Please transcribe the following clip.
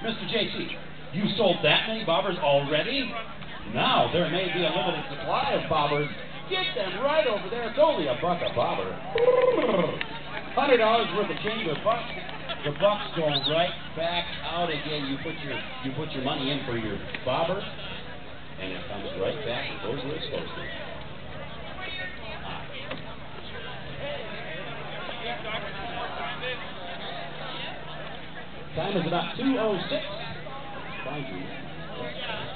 Mr. JT, you sold that many bobbers already? Now there may be a limited supply of bobbers. Get them right over there. It's only a buck a bobber. Hundred dollars worth of change of bucks. The bucks go right back out again. You put your you put your money in for your bobber, Time is about 2.06. Thank you.